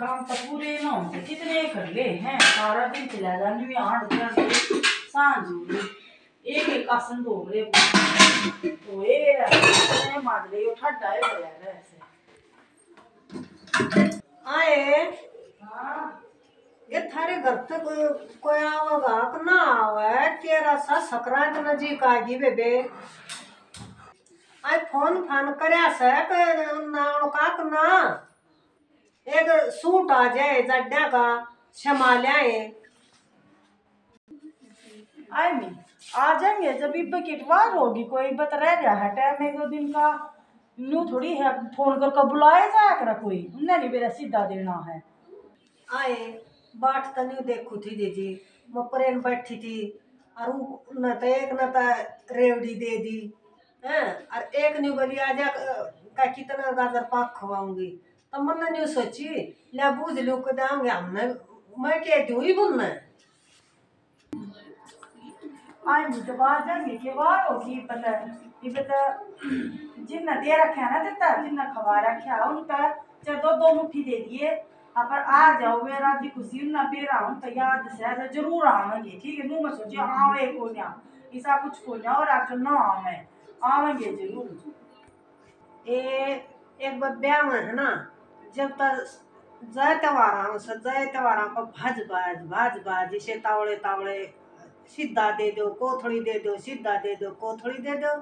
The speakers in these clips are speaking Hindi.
काम तो पूरे ना होते कितने कर ले हैं? सारा दिन चला जाने भी आठ बजे से साँझ हो गई। एक एक आसन दो रे तो ये मार ले वो ठंडा है बड़ा ऐसे आए? हाँ। ये थारे घर तक कोई आवेगा कि ना आवे तेरा सा सकरात नजीक आ गई बेबे। आई फ़ोन फान करया से के ना का ना? एक सूट आ जाए जड्डा का शमाल्याए आई मी आ जाएँगे जब इब किटवार होगी कोई बत रह गया है टाइम एक दो दिन का। नू थोड़ी है फ़ोन करके बुलाया जाया करा कोई उन्हें नहीं मेरा सीधा देना है। आए बाट तनी देखू थी दीदी मैं प्रेम बैठी थी और न तो एक न तो रेवड़ी दे दी हैं? और एक न्यू बोली आजा का कितना गाजर पाक खवाऊँगी। तो मन न्यू सोची ले बूझ लो को दाऊँगे हमने मैं ही जाएँगे के बार होगी पता ये बता जिन्ना दे रखे ना देता जिन्ना खवा रखे उनका चाहे दो दो मुट्ठी दे दिए पर आ जाओ मेरा भी खुशी ना बेरा हूँ तो याद से ज़रूर आवेंगे ठीक है नू मैं सोची आवे को ना ऐसा कुछ को ना और आज ना आवे आवेंगे ज़रूर ए एक बार ब्याह है ना जब तक जय त्योहार से जय त्योहार पर भज बाज भाज बाज जिसे तावड़े तावड़े सीधा दे दो, कोथड़ी दे दो सीधा दे दो, कोथड़ी दे दो।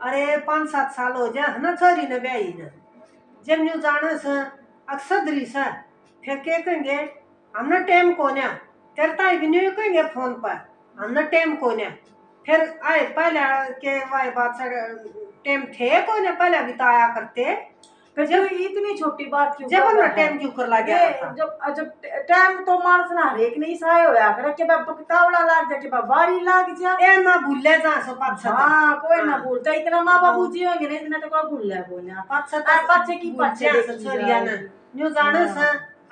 अरे पाँच सात साल हो जाए है ना छोरी ने ब्याही ने। जब न्यू जाने से अक्सर दरी से, फिर क्या कहेंगे हमने टाइम कोन्या। तेरे ताई भी नहीं कहेंगे फ़ोन पर हमने टाइम कोन्या। फिर आए, पहले के वाई बात से टाइम थे कोने पहले बिताया करते? जब इतनी छोटी बात क्यों जब कर हमने रहा है? टाइम क्यों कर लगे जब जब टाइम तो मानस ना हरेक नहीं सहाय होया करे के बा पकतावड़ा लाग जा के बा बारी लाग जा ए ना भूले जा सो पाँच सात हाँ कोई ना हाँ। भूलता इतना माँ बाबू जी होंगे ना इतना तो कोई भूल है बोलना पाँच सात पाछे की देखी छोरिया ने न्यू जाने से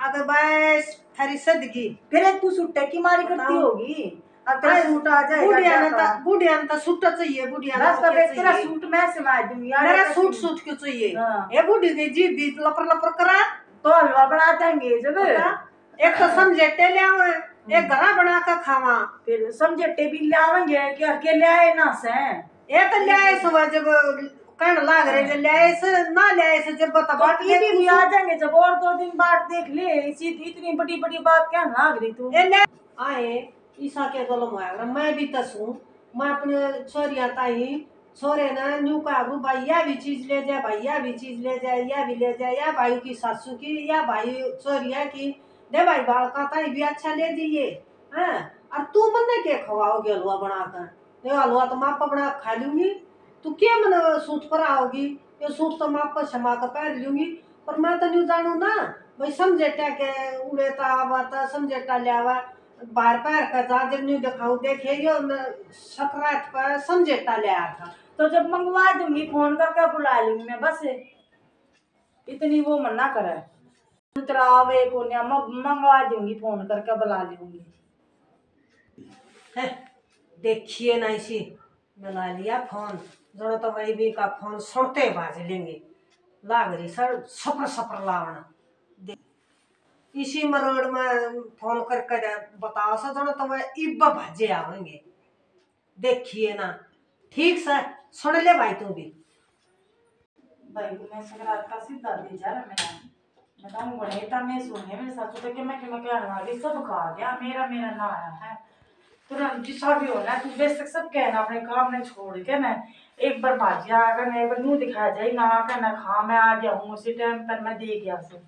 अगर बाईस थारी सदगी फिर तू सुट्टे की मारी करती होगी? अब तेरा अरे, सूट आ जाएगा बुढ़िया ने क्या बुढ़िया ने सूट चाहिए बुढ़िया ने बस कब क्या तेरा सूट मैं सिला दूँगी मेरा सूट सूट क्यों चाहिए? हाँ। ये बुढ़ी की जी भी लपर लपर करा तो हलवा बना देंगे जब। एक तो समझेटे ले आवे एक घरा बना के खावा। फिर समझे भी ले आवेंगे कि अकेले आए ना से। ये तो ले आए सुबह जब कहने लाग रहे जो ले आए से ना ले आए से जब बता तो बात ये भी भी आ जाएँगे जब और दो दिन बाद देख ले इसी इतनी बड़ी बड़ी बात क्या लाग रही तू? ये ले। आए ईसा के गलम आया। मैं भी तसू मैं अपने छोरिया ताई, छोरे ना, न्यू कागू भाई या भी चीज़ ले जाए, भाई या भी चीज़ ले जाए या भी ले जाए, या भाई की सासू की, या भाई छोरिया की। दे भाई, बाल का ताई भी अच्छा ले जाइए। हाँ और तू मन के खवाओगे हलवा बनाकर? ये हलवा तो माप बना खा लूँगी। तू क्या मन सूट पर आओगी? ये सूट तो माप पर क्षमा कर पहन लूँगी। पर मैं तो नहीं जानू ना, भाई समझेटा के उड़ेता आवा था समझेटा ले आवा बाहर पैर का जा जब नहीं दिखाऊँ, देखे यो सकरात पर समझेटा ले था तो जब मंगवा दूँगी, फ़ोन करके बुला लूँगी मैं बस। इतनी वो मना करे। तेरा आवे को मंगवा दूँगी, फ़ोन करके बुला लूँगी। देखिए ना इसी मिला लिया फ़ोन। जोड़ो तो वही भी का फ़ोन सुनते बाज लेंगे। लाग रही सर सपर सपर लावना इसी मरोड़ में फ़ोन करके बताओ सर जोड़ो तो वह इब्बा भाजे आवेंगे। देखिए ना, ठीक सर सुन ले भाई तू भी। भाई मैं संक्रांत का जा रहा मैं। मेरे सासू तो कि मैं मैं सब खा गया ना आया है। तू छोड़ के एक बार भाजिया आकर ना खा, मैं आ पर मैं से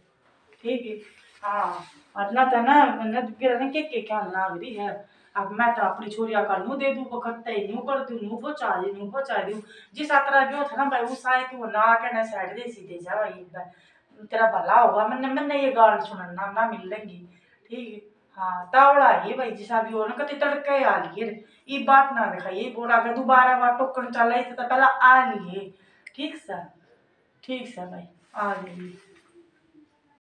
हाँ वरना तो ना न फिर ना के के क्या लाग रही है? अब मैं तो अपनी छोरिया का नू दे दूँ ही नू कर दूँ नू पहुँचा दी नू पहुँचा दूँ। जिस तरह जो था ना भाई, उस आए वो ना आके ना साइड दे, सीधे जा भाई तेरा भला होगा, मैंने मैंने ये गाल सुनना, ना मिल लेंगी ठीक है? तावड़ा ये भाई, जिसा भी हो, ना तड़के आ लिए ये बात ना दिखाइए बोला, अगर दोबारा बार टोकन चला तो पहला आ लिए। ठीक सर? ठीक सर भाई, आ लिए।